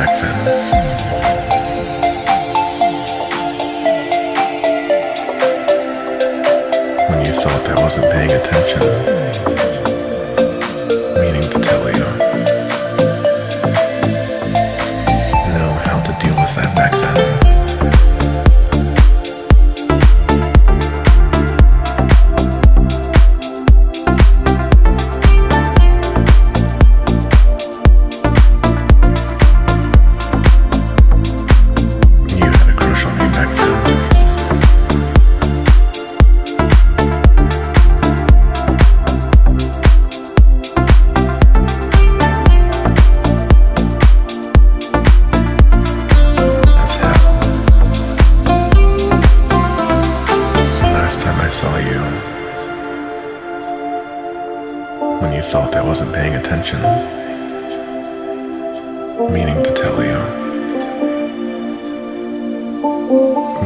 back then. When you thought I wasn't paying attention. When you thought I wasn't paying attention, meaning to tell you.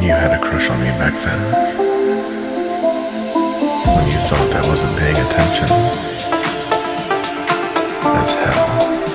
You had a crush on me back then. When you thought I wasn't paying attention. As hell.